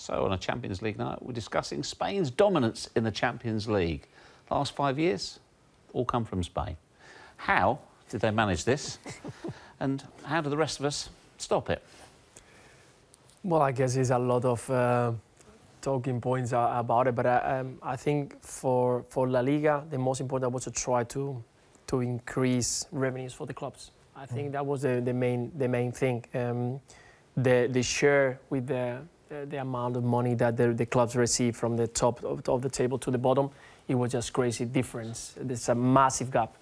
So, on a Champions League night, we're discussing Spain's dominance in the Champions League. Last five years, all come from Spain. How did they manage this? and how do the rest of us stop it? Well, I guess there's a lot of uh, talking points uh, about it, but I, um, I think for, for La Liga, the most important was to try to, to increase revenues for the clubs. I think mm. that was the, the, main, the main thing. Um, the, the share with the the, the amount of money that the, the, clubs receive from the top of, of, the table to the bottom, it was just crazy difference. There's a massive gap.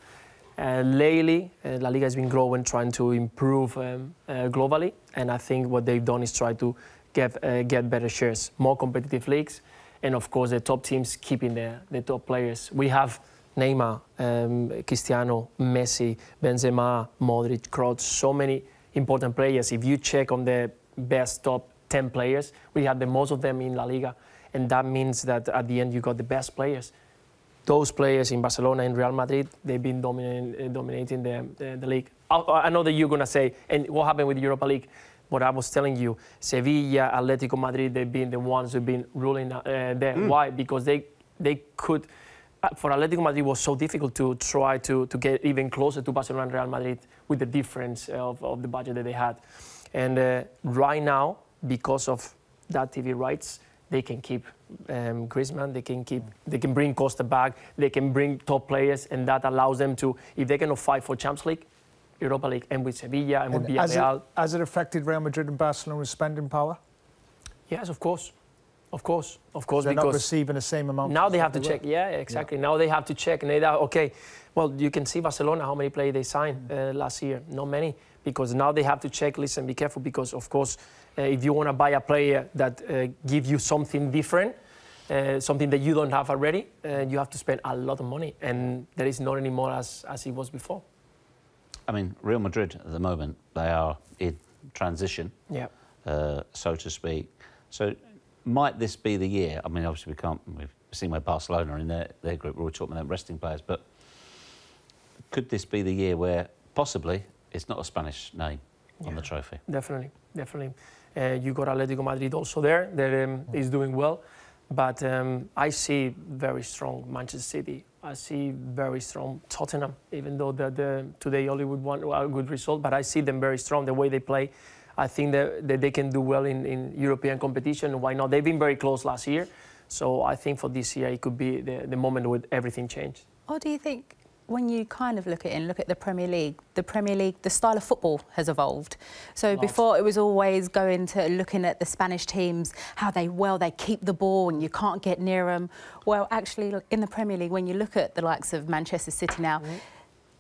Uh, lately, uh, La Liga has been growing, trying to improve um, uh, globally, and I think what they've done is try to get, uh, get better shares, more competitive leagues, and of course the top teams keeping the, the top players. We have Neymar, um, Cristiano, Messi, Benzema, Modric, Kroos, so many important players. If you check on the best top 10 players. We had the most of them in La Liga. And that means that at the end, you got the best players. Those players in Barcelona and Real Madrid, they've been dominating, uh, dominating the, the, the, league. I, I know that you're going to say, and what happened with the Europa League? What I was telling you, Sevilla, Atletico Madrid, they've been the ones who've been ruling uh, there. Mm. Why? Because they, they could uh, for Atletico Madrid it was so difficult to try to, to get even closer to Barcelona and Real Madrid with the difference of, of the budget that they had. And uh, right now, because of that TV rights, they can keep um, Griezmann, they can keep, they can bring Costa back, they can bring top players, and that allows them to, if they cannot fight for Champions League, Europa League, and with Sevilla and, and with Villarreal. Has it, affected Real Madrid and Barcelona's spending power? Yes, of course. Of course, of course, they're because not receiving the same amount. Now they have to check. Yeah, exactly. Yeah. Now they have to check, and they okay. Well, you can see Barcelona how many players they signed uh, last year. Not many, because now they have to check. Listen, be careful, because of course uh, if you want to buy a player that uh, give you something different, uh, something that you don't have already, you have to spend a lot of money, and that is not anymore as, as it was before. I mean, Real Madrid at the moment, they are in transition, yeah. Uh, so to speak. So might this be the year? I mean, obviously we can't, we've seen where Barcelona in their, their group, we're talking about them resting players, but could this be the year where possibly it's not a Spanish name yeah, on the trophy? Definitely, definitely. Uh, you got Atletico Madrid also there that um, is doing well. But um, I see very strong Manchester City. I see very strong Tottenham, even though the, the, today only with one a good result. But I see them very strong the way they play. I think that, that they can do well in, in European competition. Why not? They've been very close last year. So I think for this year, it could be the, the moment where everything changed. Or do you think when you kind of look at it and look at the Premier League, the Premier League, the style of football has evolved. So before it was always going to looking at the Spanish teams, how they, well, they keep the ball and you can't get near them. Well, actually, in the Premier League, when you look at the likes of Manchester City now, mm -hmm.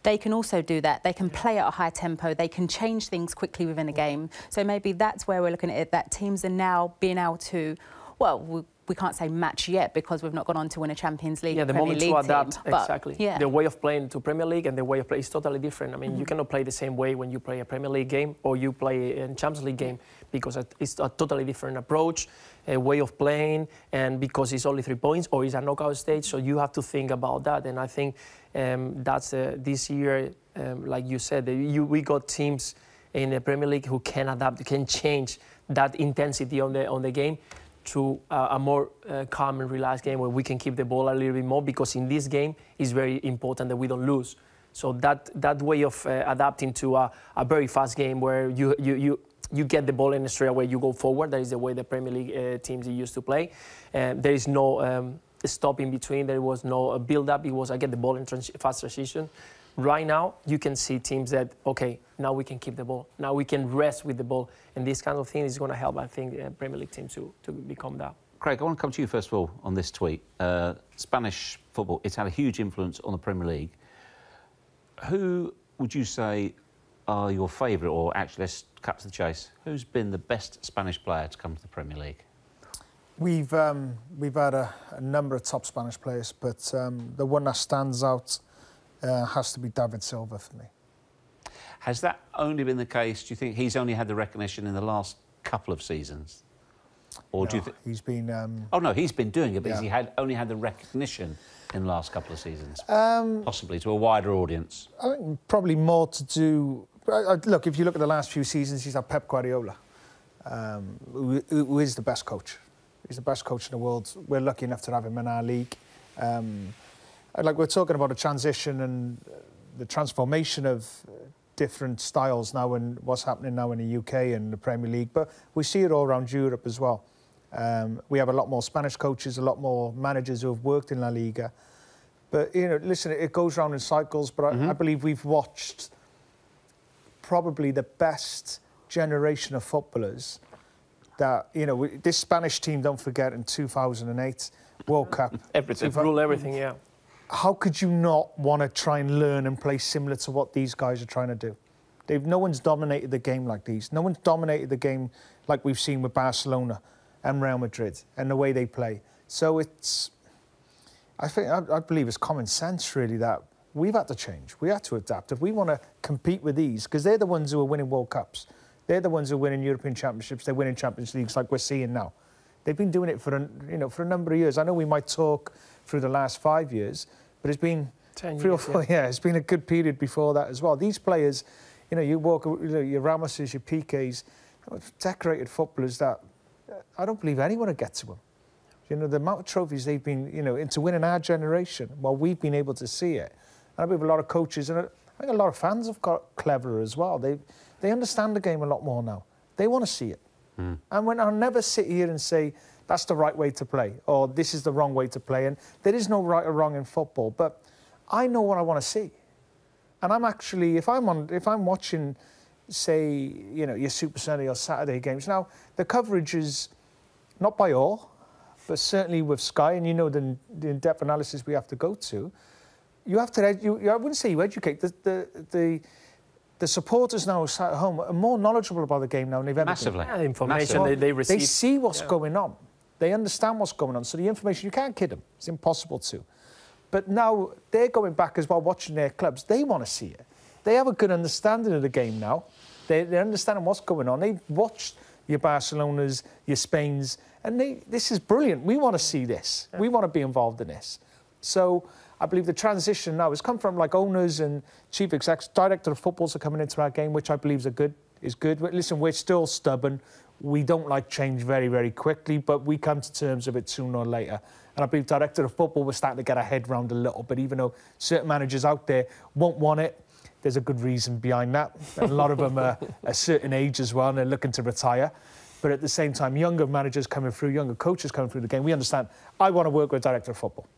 they can also do that. They can play at a high tempo. They can change things quickly within a game. So maybe that's where we're looking at it, that teams are now being able to, well, we can't say match yet because we've not gone on to win a Champions League. Yeah, the Premier moment League to adapt team, exactly. Yeah. The way of playing to Premier League and the way of play is totally different. I mean, mm -hmm. you cannot play the same way when you play a Premier League game or you play a Champions League game because it's a totally different approach, a way of playing, and because it's only three points or it's a knockout stage, so you have to think about that. And I think um, that's uh, this year, um, like you said, you, we got teams in the Premier League who can adapt, can change that intensity on the on the game to uh, a more uh, calm and relaxed game where we can keep the ball a little bit more because in this game it's very important that we don't lose. So that, that way of uh, adapting to a, a, very fast game where you, you, you, you get the ball and straight away you go forward. That is the way the Premier League uh, teams used to play. Um, there is no um, stop in between. There was no uh, build-up. It was I get the ball in trans fast transition right now you can see teams that okay now we can keep the ball. Now we can rest with the ball. And this kind of thing is going to help i think uh, premier league teams to, to become that. Craig i want to come to you first of all on this tweet. Uh, spanish football it's had a huge influence on the premier league. Who would you say are your favourite? Or actually let's cut to the chase. Who's been the best spanish player to come to the premier league? We've um, we've had a, a, number of top Spanish players, but um, the one that stands out uh, has to be David Silva for me. Has that only been the case? Do you think he's only had the recognition in the last couple of seasons? Or no, do you think he's been? Um... Oh no, he's been doing it, but yeah. he had only had the recognition in the last couple of seasons, um, possibly to a wider audience. I think probably more to do. Look, if you look at the last few seasons, he's had Pep Guardiola, um, who, who is the best coach He's the best coach in the world. We're lucky enough to have him in our league. Like we're talking about a transition and uh, the transformation of uh, different styles now and what's happening now in the UK and the Premier League, but we see it all around Europe as well. Um, we have a lot more Spanish coaches, a lot more managers who have worked in La Liga. But, you know, listen, it goes around in cycles, but. I, mm-hmm. I believe we've watched probably the best generation of footballers that, you know, we, this Spanish team, don't forget, in 2008, World Cup. everything. Rule everything, yeah. How could you not want to try and learn and play similar to what these guys are trying to do? They've, no one's dominated the game like these. No one's dominated the game like we've seen with Barcelona and Real Madrid and the way they play. So it's, I think, I, I believe it's common sense really that we've had to change. We have to adapt. If we want to compete with these, because they're the ones who are winning World Cups, they're the ones who are winning European Championships, they're winning Champions Leagues like we're seeing now. They've been doing it for a, you know for a number of years. I know we might talk through the last five years, but it's been Ten three years, or four. Yeah. yeah. it's been a good period before that as well. These players, you know, you walk, you know, your Ramoses, your Piqués, decorated footballers that I don't believe anyone would get to them. You know, the amount of trophies they've been, you know, into winning our generation while we've been able to see it. And I believe a lot of coaches and I think a lot of fans have got cleverer as well. They, they understand the game a lot more now. They want to see it. Mm. And when I'll never sit here and say that's the right way to play or this is the wrong way to play. And there is no right or wrong in football, but I know what I want to see. And I'm actually, if I'm on, if I'm watching, say, you know, your Super Sunday or Saturday games. Now the coverage is not by all, but certainly with Sky, and you know the, the in-depth analysis we have to go to. You have to, you, I wouldn't say you educate the the. the the supporters now at home are more knowledgeable about the game now than they've ever Massively. been. Yeah, information Massively. They, they receive. They see what's yeah. going on. They understand what's going on. So the information, you can't kid them. It's impossible to. But now they're going back as well, watching their clubs. They want to see it. They have a good understanding of the game now. They, they're understanding what's going on. They've watched your Barcelonas, your Spains, and they, this is brilliant. We want to see this. Yeah. We want to be involved in this. So I believe the transition now has come from like owners and chief execs, director of footballs are coming into our game, which I believe is a good is good. But listen, we're still stubborn. We don't like change very, very quickly, but we come to terms with it sooner or later. And I believe director of football was starting to get a head round a little bit, even though certain managers out there won't want it. There's a good reason behind that. And a lot of them are a certain age as well, and they're looking to retire. But at the same time, younger managers coming through, younger coaches coming through the game, we understand. I want to work with director of football.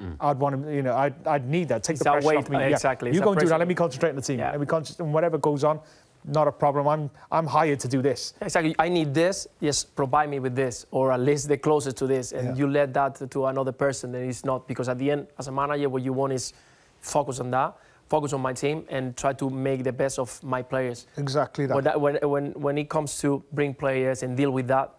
Mm. I'd want to, you know, I'd, I'd need that. Take it's the pressure weight, off me. Exactly. Yeah. You go and do that. Let me concentrate on the team. Yeah. Let me concentrate on whatever goes on. Not a problem. I'm, I'm hired to do this. Exactly. I need this. Just provide me with this, or at least the closest to this. And yeah. you let that to another person, and it's not because at the end, as a manager, what you want is focus on that focus on my team and try to make the best of my players. Exactly that. When, that, when, when, when it comes to bring players and deal with that,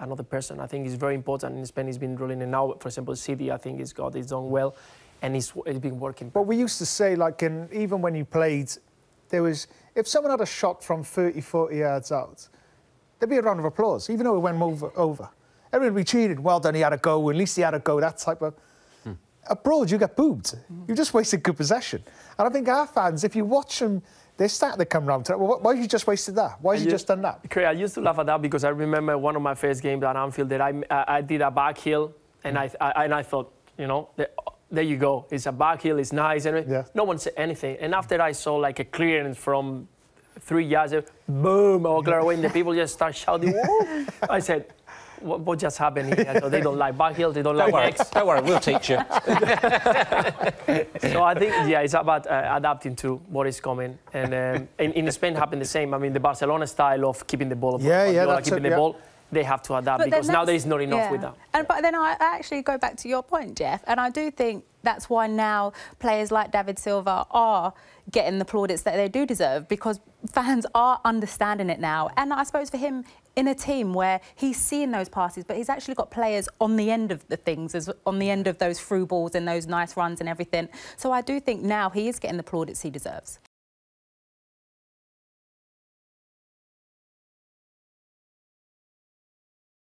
another person, I think it's very important. In Spain, he's been ruling, and now, for example, City, I think he's got he's done well, and he's, he's been working. But we used to say, like, in, even when you played, there was if someone had a shot from 30, 40 yards out, there'd be a round of applause, even though it went over. over. Everyone would be cheated. Well done, he had a go. At least he had a go. That type of hmm. abroad, you get boobed. You've just wasted good possession. And I think our fans, if you watch them, they start to come round to it. Well, why have you just wasted that? Why have you just done that? I used to laugh at that because I remember one of my first games at Anfield that I, I did a back heel and I, I, and I thought, you know, there you go. It's a back heel, it's nice. And yeah. no one said anything. And after I saw like a clearance from three yards, boom, all clear away, and the people just start shouting, I said, what, what just happened here? So they don't like back heels, they don't, don't like worry, Don't worry, we'll teach you. so I think, yeah, it's about uh, adapting to what is coming. And um, in, in Spain, happened the same. I mean, the Barcelona style of keeping the ball, yeah, yeah, that's keeping it, the ball they have to adapt but because now there is not enough yeah. with that. And but then I actually go back to your point, Jeff, and I do think that's why now players like David Silva are getting the plaudits that they do deserve because fans are understanding it now. And I suppose for him, in a team where he's seeing those passes, but he's actually got players on the end of the things, as on the end of those through balls and those nice runs and everything. So I do think now he is getting the plaudits he deserves.